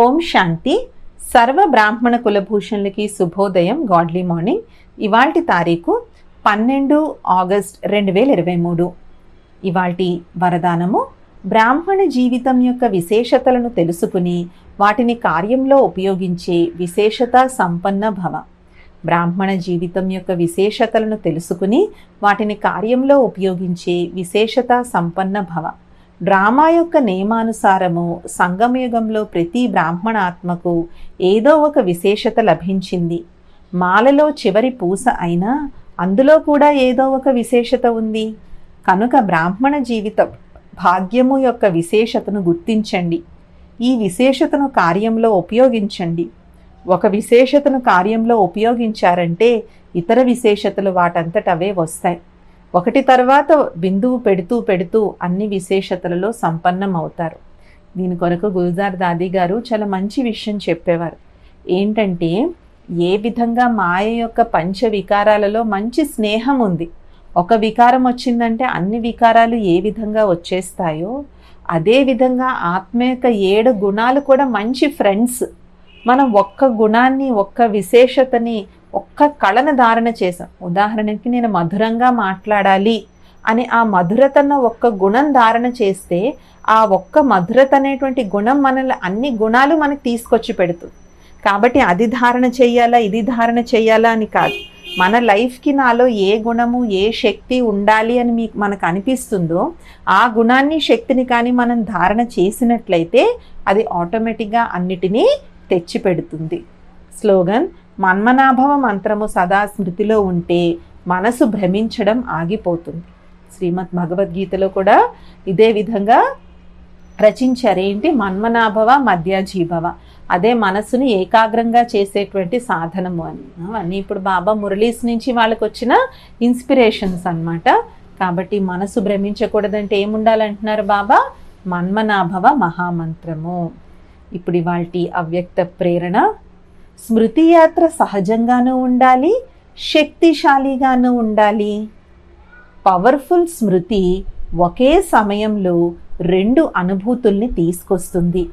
ఓం శాంతి. సర్వ బ్రాహ్మణ కులభూషణులకి శుభోదయం. Godly morning. ఇవాల్టి తారీఖు పన్నెండు ఆగస్ట్ రెండు వేల ఇరవై మూడు. ఇవాల్టి వరదానము బ్రాహ్మణ జీవితం యొక్క విశేషతలను తెలుసుకుని వాటిని కార్యంలో ఉపయోగించే విశేషత సంపన్న భవ. బ్రాహ్మణ జీవితం యొక్క విశేషతలను తెలుసుకుని వాటిని కార్యంలో ఉపయోగించే విశేషత సంపన్న భవ. డ్రామా యొక్క నియమానుసారము సంగమయుగంలో ప్రతి బ్రాహ్మణ ఆత్మకు ఏదో ఒక విశేషత లభించింది. మాలలో చివరి పూస అయినా అందులో కూడా ఏదో ఒక విశేషత ఉంది. కనుక బ్రాహ్మణ జీవితం భాగ్యము యొక్క విశేషతను గుర్తించండి. ఈ విశేషతను కార్యంలో ఉపయోగించండి. ఒక విశేషతను కార్యంలో ఉపయోగించారంటే ఇతర విశేషతలు వాటంతట అవే వస్తాయి. ఒకటి తర్వాత బిందువు పెడుతూ పెడుతూ అన్ని విశేషతలలో సంపన్నం అవుతారు దీని కొరకు గురుజార్ దాది గారు చాలా మంచి విషయం చెప్పేవారు. ఏంటంటే ఏ విధంగా మాయ యొక్క పంచ వికారాలలో మంచి స్నేహం ఉంది. ఒక వికారం వచ్చిందంటే అన్ని వికారాలు ఏ విధంగా వచ్చేస్తాయో అదే విధంగా ఆత్మ యొక్క ఏడు గుణాలు కూడా మంచి ఫ్రెండ్స్ మనం ఒక్క గుణాన్ని ఒక్క విశేషతని ఒక్క కళను ధారణ చేసాం ఉదాహరణకి నేను మధురంగా మాట్లాడాలి అని ఆ మధురతను ఒక్క గుణం ధారణ చేస్తే ఆ ఒక్క మధురత అనేటువంటి గుణం మనల్ని అన్ని గుణాలు మనకి తీసుకొచ్చి పెడుతుంది. కాబట్టి అది ధారణ చేయాలా ఇది ధారణ చేయాలా అని కాదు. మన లైఫ్కి నాలో ఏ గుణము ఏ శక్తి ఉండాలి అని మీకు మనకు అనిపిస్తుందో ఆ గుణాన్ని శక్తిని కానీ మనం ధారణ చేసినట్లయితే అది ఆటోమేటిక్గా అన్నిటినీ తెచ్చిపెడుతుంది. స్లోగన్ మన్మనాభవ మంత్రము సదా స్మృతిలో ఉంటే మనసు భ్రమించడం ఆగిపోతుంది. శ్రీమద్ భగవద్గీతలో కూడా ఇదే విధంగా రచించారు. ఏంటి? మన్మనాభవ మధ్యాజీభవ. అదే మనసుని ఏకాగ్రంగా చేసేటువంటి సాధనము అని. అవన్నీ ఇప్పుడు బాబా మురళీస్ నుంచి వాళ్ళకు వచ్చిన ఇన్స్పిరేషన్స్ అన్నమాట. కాబట్టి మనసు భ్రమించకూడదంటే ఏముండాలంటున్నారు బాబా? మన్మనాభవ మహామంత్రము. ఇప్పుడు ఇవాళ అవ్యక్త ప్రేరణ స్మృతి యాత్ర సహజంగానూ ఉండాలి శక్తిశాలిగాను ఉండాలి. పవర్ఫుల్ స్మృతి ఒకే సమయంలో రెండు అనుభూతుల్ని తీసుకొస్తుంది.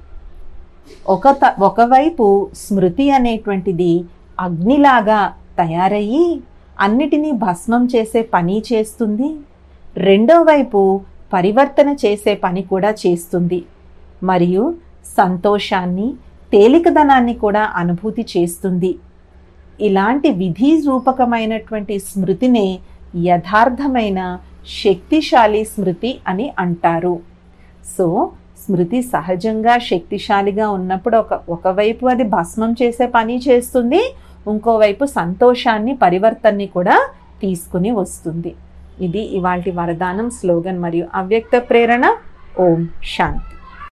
ఒక త ఒకవైపు స్మృతి అనేటువంటిది అగ్నిలాగా తయారయ్యి అన్నిటినీ భస్మం చేసే పని చేస్తుంది. రెండో వైపు పరివర్తన చేసే పని కూడా చేస్తుంది. మరియు సంతోషాన్ని తేలికదనాన్ని కూడా అనుభూతి చేస్తుంది. ఇలాంటి విధి రూపకమైనటువంటి స్మృతినే యథార్థమైన శక్తిశాలి స్మృతి అని అంటారు. సో స్మృతి సహజంగా శక్తిశాలిగా ఉన్నప్పుడు ఒక ఒకవైపు అది భస్మం చేసే పని చేస్తుంది ఇంకోవైపు సంతోషాన్ని పరివర్తనని కూడా తీసుకుని వస్తుంది. ఇది ఇవాల్టి వరదానం స్లోగన్ మరియు అవ్యక్త ప్రేరణ. ఓం శాంతి.